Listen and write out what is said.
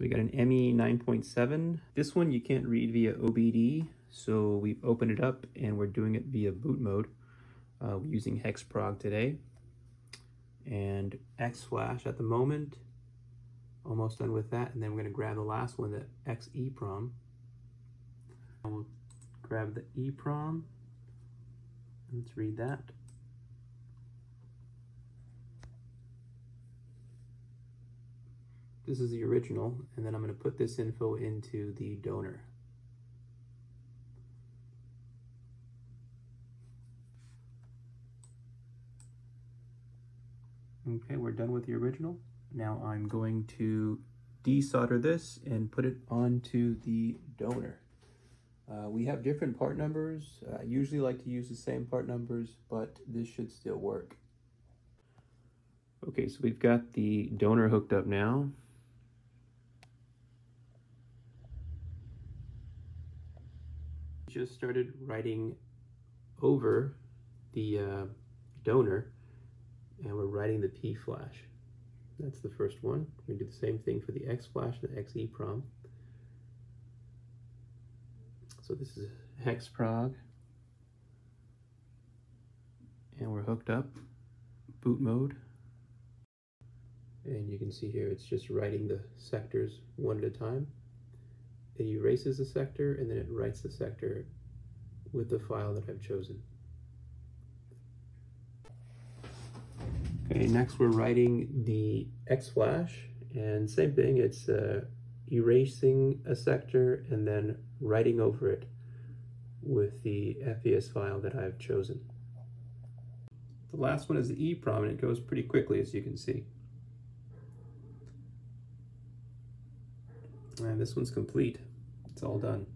we got an ME 9.7. This one you can't read via OBD, so we've opened it up and we're doing it via boot mode. Uh, we're using HexProg today. And XFlash at the moment, almost done with that. And then we're gonna grab the last one, the XEPROM. We'll grab the EPROM. Let's read that. This is the original, and then I'm going to put this info into the donor. Okay, we're done with the original. Now I'm going to desolder this and put it onto the donor. Uh, we have different part numbers. I usually like to use the same part numbers, but this should still work. Okay, so we've got the donor hooked up now. Just started writing over the uh, donor and we're writing the P flash. That's the first one. We do the same thing for the X flash, the X EPROM. So this is HexProg. And we're hooked up, boot mode. And you can see here, it's just writing the sectors one at a time. It erases the sector and then it writes the sector with the file that I've chosen. Okay, next we're writing the X-Flash and same thing, it's uh, erasing a sector and then writing over it with the FES file that I've chosen. The last one is the EEPROM and it goes pretty quickly as you can see. And this one's complete. It's all done.